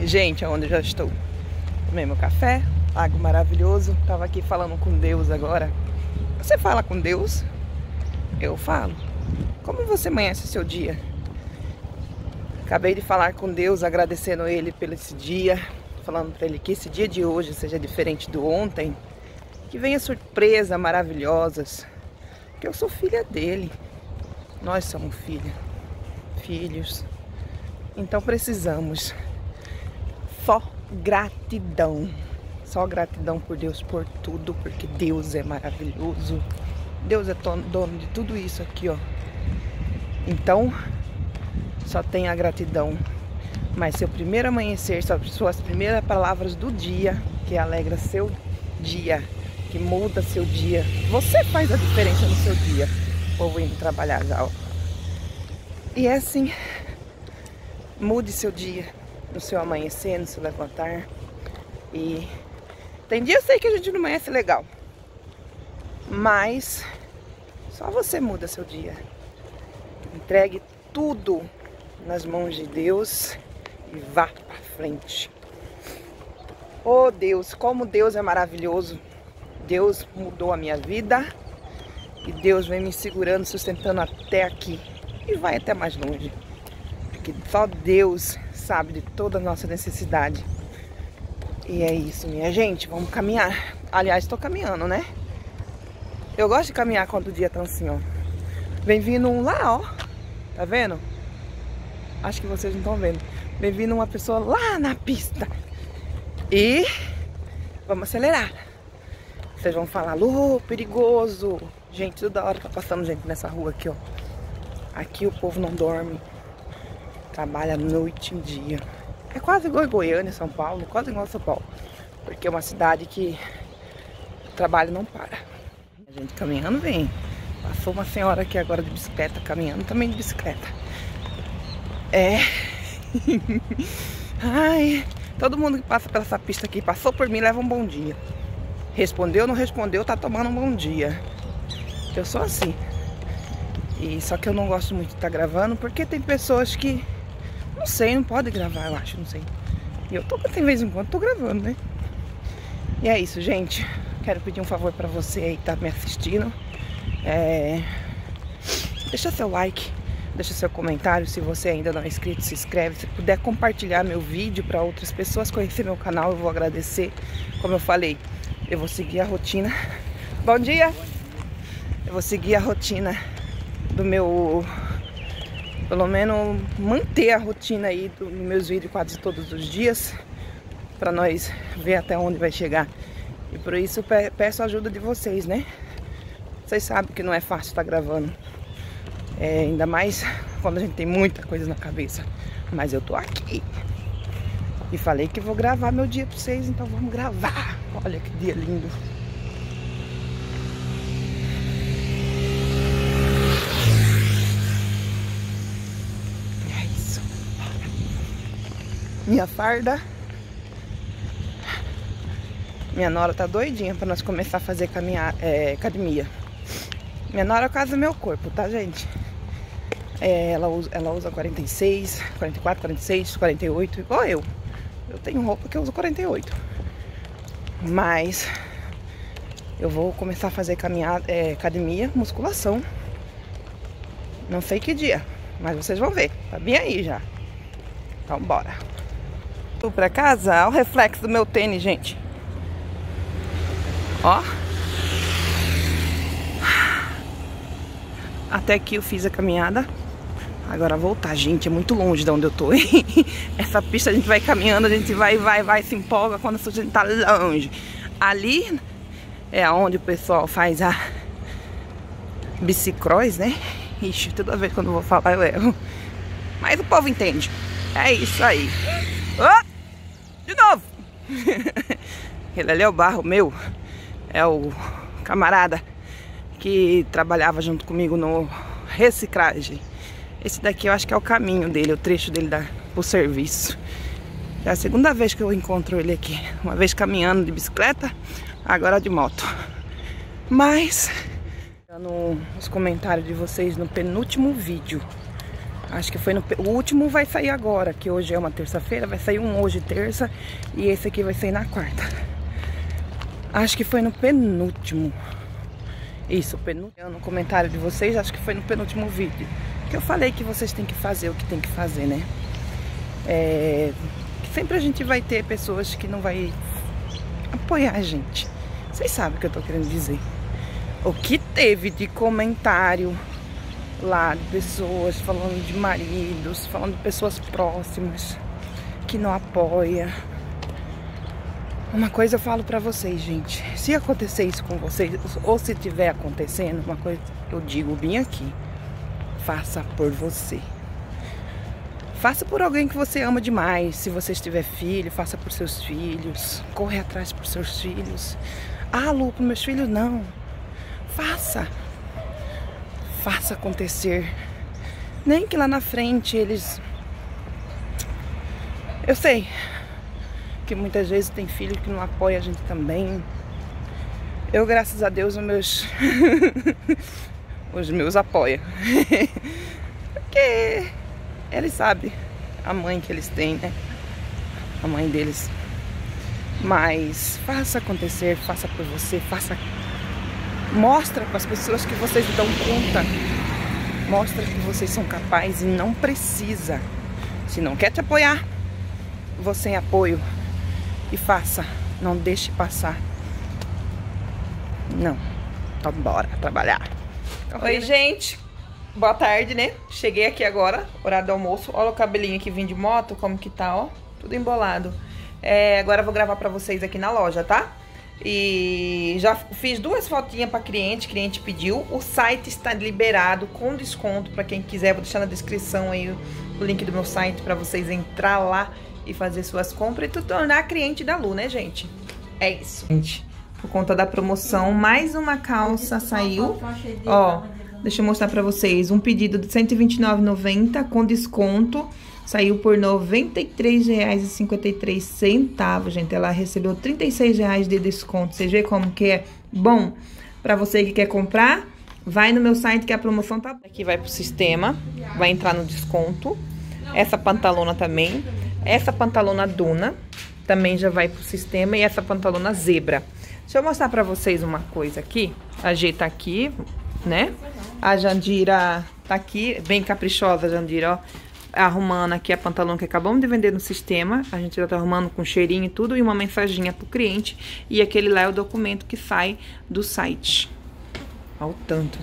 Gente, aonde eu já estou? Tomei meu café, lago maravilhoso. Tava aqui falando com Deus agora. Você fala com Deus? Eu falo. Como você amanhece seu dia? Acabei de falar com Deus, agradecendo Ele pelo esse dia, falando para Ele que esse dia de hoje seja diferente do ontem, que venha surpresas maravilhosas, que eu sou filha dele. Nós somos filha, filhos. Então precisamos só gratidão. Só gratidão por Deus por tudo, porque Deus é maravilhoso. Deus é dono de tudo isso aqui, ó. Então, só tenha gratidão. Mas seu primeiro amanhecer, suas primeiras palavras do dia, que alegra seu dia, que muda seu dia. Você faz a diferença no seu dia. O povo indo trabalhar já, ó. E é assim, mude seu dia, no seu amanhecer, no seu levantar. E tem dia eu sei que a gente não amanhece legal. Mas só você muda seu dia. Entregue tudo nas mãos de Deus e vá para frente. Oh Deus, como Deus é maravilhoso. Deus mudou a minha vida e Deus vem me segurando, sustentando até aqui e vai até mais longe. Porque só Deus sabe de toda a nossa necessidade. E é isso, minha gente. Vamos caminhar. Aliás, estou caminhando, né? Eu gosto de caminhar quando o dia tá assim, ó. Vem vindo um lá, ó. Tá vendo? Acho que vocês não estão vendo. Vem vindo uma pessoa lá na pista. E vamos acelerar. Vocês vão falar, Lu, perigoso. Gente, toda hora tá passando gente nessa rua aqui, ó. Aqui o povo não dorme. Trabalha noite e dia. É quase igual Goiânia, São Paulo, quase igual São Paulo. Porque é uma cidade que o trabalho não para. A gente caminhando vem. Passou uma senhora aqui agora de bicicleta, caminhando também de bicicleta. É. Ai, todo mundo que passa pela essa pista aqui, passou por mim, leva um bom dia. Respondeu, não respondeu, tá tomando um bom dia. Eu sou assim. E só que eu não gosto muito de estar tá gravando, porque tem pessoas que não sei, não pode gravar, eu acho, não sei. E eu tô, tem vez em quando, tô gravando, né? E é isso, gente. Quero pedir um favor pra você aí que tá me assistindo. É... Deixa seu like, deixa seu comentário. Se você ainda não é inscrito, se inscreve. Se puder compartilhar meu vídeo para outras pessoas conhecer meu canal, eu vou agradecer. Como eu falei, eu vou seguir a rotina. Bom dia! Eu vou seguir a rotina do meu. Pelo menos manter a rotina aí dos meus vídeos quase todos os dias. para nós ver até onde vai chegar. E por isso peço a ajuda de vocês, né? Vocês sabem que não é fácil estar gravando. É, ainda mais quando a gente tem muita coisa na cabeça. Mas eu tô aqui. E falei que vou gravar meu dia pra vocês, então vamos gravar. Olha que dia lindo. Minha farda. Minha nora tá doidinha pra nós começar a fazer caminhar, é, academia. Minha nora casa meu corpo, tá, gente? É, ela, usa, ela usa 46, 44, 46, 48, igual eu. Eu tenho roupa que eu uso 48. Mas eu vou começar a fazer caminhada, é, academia, musculação. Não sei que dia, mas vocês vão ver. Tá bem aí já. Então bora. Vou pra casa, olha o reflexo do meu tênis, gente. Ó. Até aqui eu fiz a caminhada. Agora voltar, gente, é muito longe de onde eu tô. Essa pista a gente vai caminhando, a gente vai, vai, vai, se empolga quando a gente tá longe. Ali é onde o pessoal faz a bicicross, né? Ixi, toda vez quando eu vou falar eu erro. Mas o povo entende. É isso aí. Oh! De novo! Ele ali é o barro meu. É o camarada que trabalhava junto comigo no reciclagem. Esse daqui eu acho que é o caminho dele, o trecho dele da, pro serviço. É a segunda vez que eu encontro ele aqui. Uma vez caminhando de bicicleta, agora de moto. Mas, nos comentários de vocês no penúltimo vídeo, Acho que foi no. O último vai sair agora, que hoje é uma terça-feira. Vai sair um hoje, terça. E esse aqui vai sair na quarta. Acho que foi no penúltimo. Isso, penúltimo. No comentário de vocês, acho que foi no penúltimo vídeo. Que eu falei que vocês têm que fazer o que tem que fazer, né? É, sempre a gente vai ter pessoas que não vai apoiar a gente. Vocês sabem o que eu tô querendo dizer. O que teve de comentário lá de pessoas falando de maridos, falando de pessoas próximas que não apoia. Uma coisa eu falo para vocês, gente. Se acontecer isso com vocês, ou se tiver acontecendo, uma coisa eu digo bem aqui. Faça por você. Faça por alguém que você ama demais. Se você tiver filho, faça por seus filhos. Corre atrás por seus filhos. Ah, Lu, meus filhos não. Faça. Faça acontecer. Nem que lá na frente eles. Eu sei que muitas vezes tem filho que não apoia a gente também. Eu, graças a Deus, os meus. os meus apoia. Porque eles sabem a mãe que eles têm, né? A mãe deles. Mas faça acontecer, faça por você, faça. Mostra para as pessoas que vocês dão conta. Mostra que vocês são capazes e não precisa. Se não quer te apoiar, você em apoio e faça. Não deixe passar. Não. Então bora trabalhar. Oi, gente. Boa tarde, né? Cheguei aqui agora, horário do almoço. Olha o cabelinho que vim de moto, como que tá, ó. Tudo embolado. É, agora eu vou gravar pra vocês aqui na loja, tá? E já fiz duas fotinhas para cliente, cliente pediu. O site está liberado com desconto para quem quiser. Vou deixar na descrição aí o link do meu site para vocês entrar lá e fazer suas compras e tornar cliente da Lu, né, gente? É isso. Gente, por conta da promoção, mais uma calça saiu. Ó, deixa eu mostrar pra vocês. Um pedido de R$129,90 com desconto. Saiu por R$ 93,53, gente. Ela recebeu R$ 36,00 de desconto. Vocês veem como que é bom pra você que quer comprar? Vai no meu site que a promoção tá... Aqui vai pro sistema, vai entrar no desconto. Essa pantalona também. Essa pantalona Duna também já vai pro sistema e essa pantalona Zebra. Deixa eu mostrar pra vocês uma coisa aqui. A G tá aqui, né? A Jandira tá aqui, bem caprichosa Jandira, ó. Arrumando aqui a pantalona que acabamos de vender no sistema. A gente já tá arrumando com cheirinho e tudo e uma mensaginha pro cliente. E aquele lá é o documento que sai do site. Olha o tanto.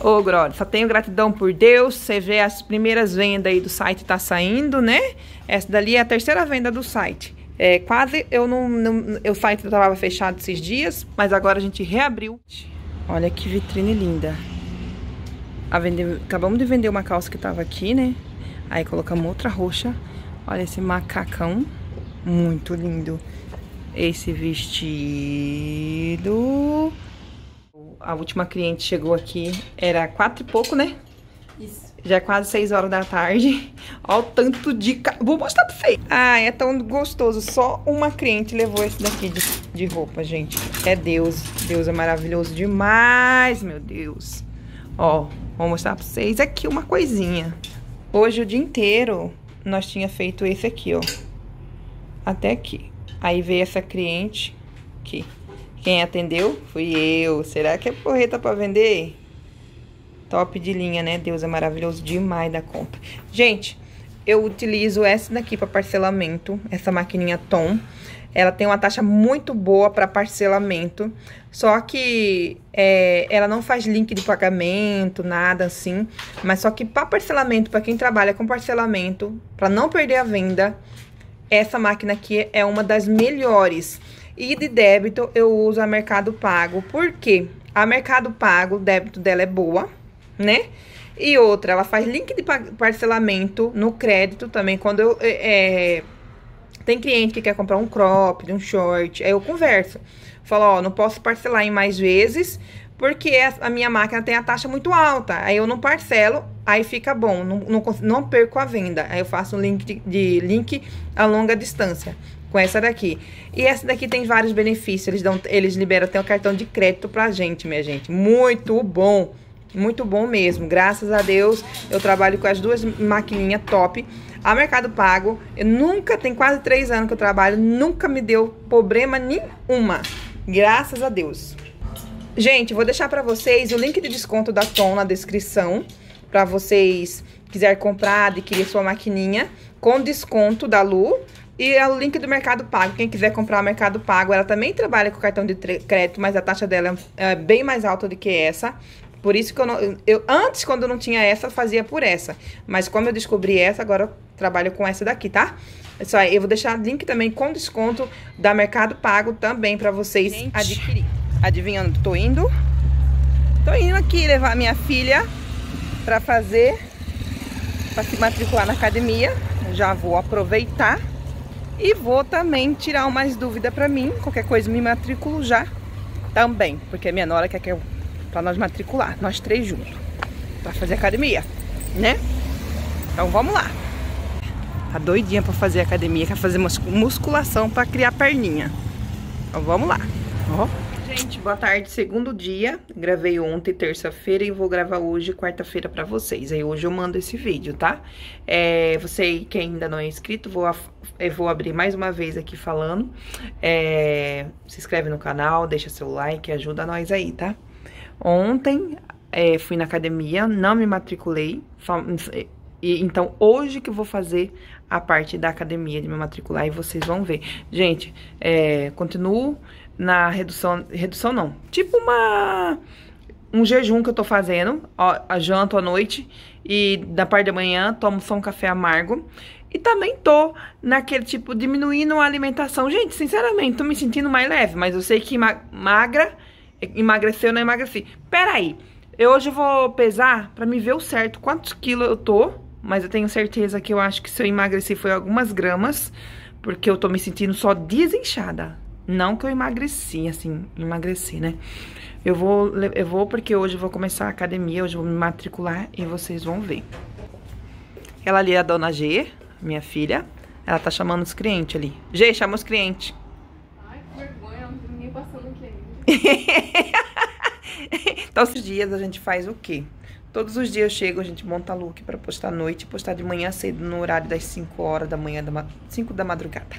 Ô, Glória, só tenho gratidão por Deus. Você vê as primeiras vendas aí do site tá saindo, né? Essa dali é a terceira venda do site. É, quase eu não, não. O site estava fechado esses dias, mas agora a gente reabriu. Olha que vitrine linda. Vender, acabamos de vender uma calça que tava aqui, né? Aí colocamos outra roxa. Olha esse macacão. Muito lindo. Esse vestido a última cliente chegou aqui, era quatro e pouco, né? Isso. Já é quase seis horas da tarde. Olha o tanto de... Vou mostrar pra vocês. Ah, é tão gostoso. Só uma cliente levou esse daqui de, de roupa, gente. É Deus. Deus é maravilhoso demais, meu Deus. Ó, vou mostrar pra vocês aqui uma coisinha. Hoje o dia inteiro nós tinha feito esse aqui, ó. Até aqui. Aí veio essa cliente aqui. Quem atendeu fui eu. Será que é porreta para vender? Top de linha, né? Deus é maravilhoso demais da conta. Gente, eu utilizo essa daqui para parcelamento, essa maquininha Tom. Ela tem uma taxa muito boa para parcelamento, só que é, ela não faz link de pagamento, nada assim. Mas só que para parcelamento, para quem trabalha com parcelamento, para não perder a venda, essa máquina aqui é uma das melhores. E de débito eu uso a Mercado Pago. Por quê? A Mercado Pago, o débito dela é boa, né? E outra, ela faz link de parcelamento no crédito também. Quando eu. É, é, tem cliente que quer comprar um crop, um short, aí eu converso. Falo, ó, não posso parcelar em mais vezes, porque a minha máquina tem a taxa muito alta. Aí eu não parcelo, aí fica bom, não, não, não perco a venda. Aí eu faço um link de, de link a longa distância com essa daqui. E essa daqui tem vários benefícios. Eles, dão, eles liberam até o cartão de crédito pra gente, minha gente. Muito bom. Muito bom mesmo. Graças a Deus, eu trabalho com as duas maquininhas top. A Mercado Pago, eu nunca, tem quase três anos que eu trabalho, nunca me deu problema nenhuma. Graças a Deus. Gente, vou deixar para vocês o link de desconto da Tom na descrição, para vocês quiser comprar, adquirir sua maquininha com desconto da Lu. E é o link do Mercado Pago. Quem quiser comprar o Mercado Pago, ela também trabalha com cartão de crédito, mas a taxa dela é bem mais alta do que essa. Por isso que eu, não, eu antes, quando não tinha essa, fazia por essa. Mas como eu descobri essa, agora eu trabalho com essa daqui, tá? É só, eu vou deixar link também com desconto da Mercado Pago também para vocês Gente, adquirir. Adivinhando, tô indo? Tô indo aqui levar minha filha para fazer, para se matricular na academia. Já vou aproveitar e vou também tirar umas dúvidas para mim. Qualquer coisa me matriculo já também, porque minha nora quer que eu para nós matricular, nós três juntos, para fazer academia, né? Então vamos lá. Tá doidinha para fazer academia, quer fazer musculação para criar perninha. Então vamos lá. Ó. Gente, boa tarde, segundo dia. Gravei ontem, terça-feira, e vou gravar hoje, quarta-feira, pra vocês. Aí hoje eu mando esse vídeo, tá? É, você que ainda não é inscrito, vou, eu vou abrir mais uma vez aqui falando. É, se inscreve no canal, deixa seu like, ajuda nós aí, tá? Ontem é, fui na academia, não me matriculei. E, então, hoje que eu vou fazer a parte da academia de me matricular e vocês vão ver. Gente, é, continuo na redução, redução não, tipo uma, um jejum que eu tô fazendo, ó, a janto à noite e da parte da manhã tomo só um café amargo. E também tô naquele tipo, diminuindo a alimentação. Gente, sinceramente, tô me sentindo mais leve, mas eu sei que magra Emagreceu, não emagreci. Peraí, eu hoje vou pesar pra me ver o certo quantos quilos eu tô. Mas eu tenho certeza que eu acho que se eu emagreci foi algumas gramas. Porque eu tô me sentindo só desinchada. Não que eu emagreci, assim, emagreci, né? Eu vou, eu vou porque hoje eu vou começar a academia, hoje eu vou me matricular e vocês vão ver. Ela ali é a dona G, minha filha. Ela tá chamando os clientes ali. G, chama os clientes. Todos os dias a gente faz o quê? Todos os dias eu chego, a gente monta look pra postar à noite, postar de manhã cedo, no horário das 5 horas da manhã, da 5 da madrugada.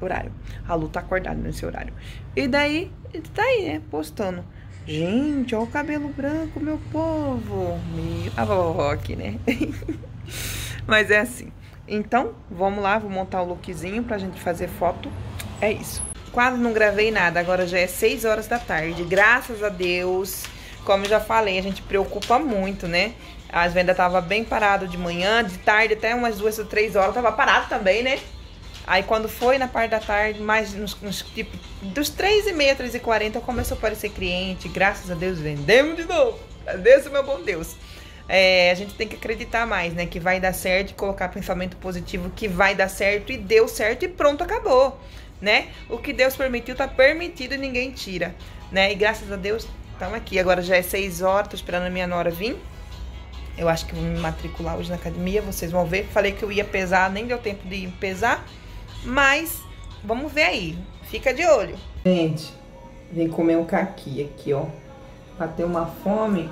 Horário. A Lu tá acordada nesse horário. E daí, tá aí, né? Postando. Gente, olha o cabelo branco, meu povo. Meu... A vovó aqui, né? Mas é assim. Então, vamos lá, vou montar o lookzinho pra gente fazer foto. É isso. Quase não gravei nada, agora já é 6 horas da tarde. Graças a Deus, como eu já falei, a gente preocupa muito, né? As vendas tava bem parado de manhã, de tarde até umas duas ou três horas tava parado também, né? Aí quando foi na parte da tarde, mais nos, nos tipo, dos 3 e meia, 3 e 40 começou a aparecer cliente. Graças a Deus, vendemos de novo. Adeus, meu bom Deus. É, a gente tem que acreditar mais, né? Que vai dar certo, colocar pensamento positivo que vai dar certo e deu certo e pronto, acabou né? O que Deus permitiu tá permitido e ninguém tira, né? E graças a Deus estamos aqui. Agora já é 6 horas, tô esperando a minha nora vir. Eu acho que vou me matricular hoje na academia, vocês vão ver. Falei que eu ia pesar, nem deu tempo de pesar, mas vamos ver aí. Fica de olho. Gente, vem comer um caqui aqui, ó. Pra ter uma fome.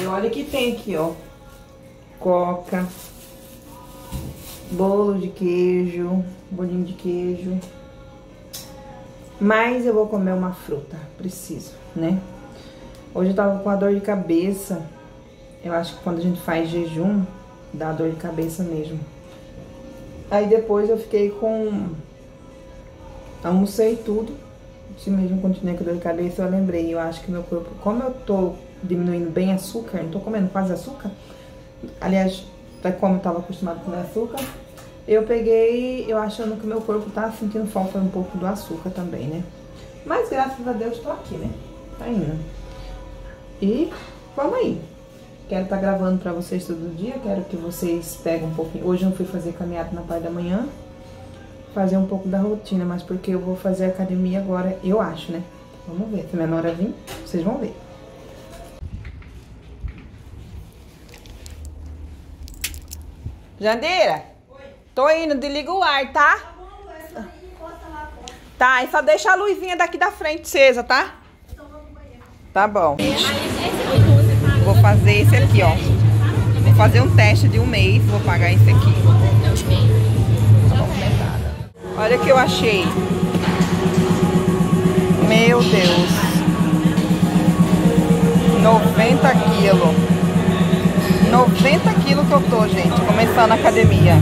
E olha que tem aqui, ó. Coca, bolo de queijo, bolinho de queijo, mas eu vou comer uma fruta, preciso, né? Hoje eu tava com a dor de cabeça. Eu acho que quando a gente faz jejum, dá dor de cabeça mesmo. Aí depois eu fiquei com... Almocei tudo. Se mesmo continuei com dor de cabeça, eu lembrei. Eu acho que meu corpo... Como eu tô diminuindo bem açúcar, não tô comendo quase açúcar. Aliás, como eu tava acostumado a comer açúcar eu peguei, eu achando que o meu corpo tá sentindo falta um pouco do açúcar também, né? Mas graças a Deus tô aqui, né? Tá indo. E vamos aí. Quero estar tá gravando pra vocês todo dia, quero que vocês peguem um pouquinho. Hoje eu fui fazer caminhada na parte da manhã, fazer um pouco da rotina, mas porque eu vou fazer academia agora, eu acho, né? Vamos ver, se a minha hora vir, vocês vão ver. Jandeira! Tô indo, desliga o ar, tá? Tá, e só deixa a luzinha daqui da frente acesa, tá? Tá bom. Vou fazer esse aqui, ó. Vou fazer um teste de um mês, vou pagar esse aqui. Olha o que eu achei. Meu Deus. 90 quilos. 90 quilos que eu tô, gente, começando a academia.